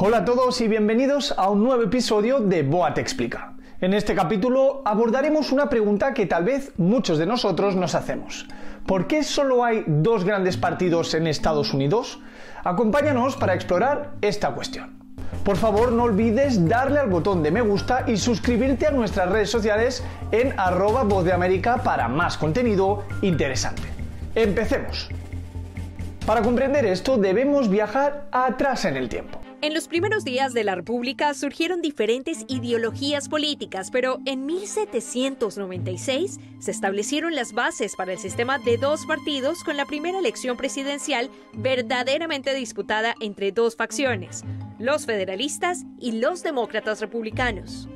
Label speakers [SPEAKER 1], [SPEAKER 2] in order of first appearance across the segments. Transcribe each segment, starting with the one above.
[SPEAKER 1] Hola a todos y bienvenidos a un nuevo episodio de Boa Te Explica. En este capítulo abordaremos una pregunta que tal vez muchos de nosotros nos hacemos. ¿Por qué solo hay dos grandes partidos en Estados Unidos? Acompáñanos para explorar esta cuestión. Por favor, no olvides darle al botón de me gusta y suscribirte a nuestras redes sociales en arroba voz de América para más contenido interesante. Empecemos. Para comprender esto debemos viajar atrás en el tiempo.
[SPEAKER 2] En los primeros días de la República surgieron diferentes ideologías políticas, pero en 1796 se establecieron las bases para el sistema de dos partidos con la primera elección presidencial verdaderamente disputada entre dos facciones, los federalistas y los demócratas republicanos.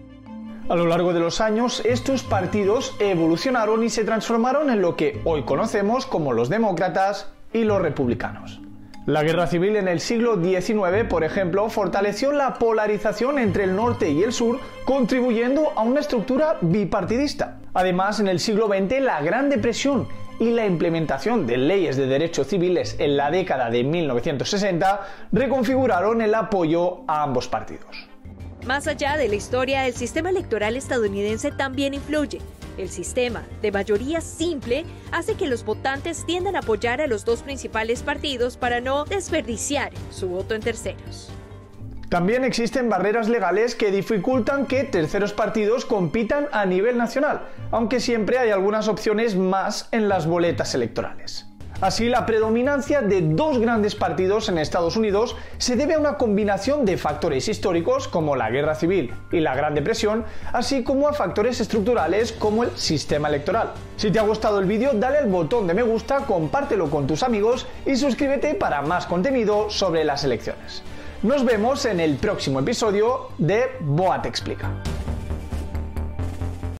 [SPEAKER 1] A lo largo de los años, estos partidos evolucionaron y se transformaron en lo que hoy conocemos como los demócratas y los republicanos. La guerra civil en el siglo XIX, por ejemplo, fortaleció la polarización entre el norte y el sur, contribuyendo a una estructura bipartidista. Además, en el siglo XX, la Gran Depresión y la implementación de leyes de derechos civiles en la década de 1960 reconfiguraron el apoyo a ambos partidos.
[SPEAKER 2] Más allá de la historia, el sistema electoral estadounidense también influye. El sistema de mayoría simple hace que los votantes tiendan a apoyar a los dos principales partidos para no desperdiciar su voto en terceros.
[SPEAKER 1] También existen barreras legales que dificultan que terceros partidos compitan a nivel nacional, aunque siempre hay algunas opciones más en las boletas electorales. Así, la predominancia de dos grandes partidos en Estados Unidos se debe a una combinación de factores históricos como la guerra civil y la Gran Depresión, así como a factores estructurales como el sistema electoral. Si te ha gustado el vídeo, dale al botón de me gusta, compártelo con tus amigos y suscríbete para más contenido sobre las elecciones. Nos vemos en el próximo episodio de Boa Te Explica.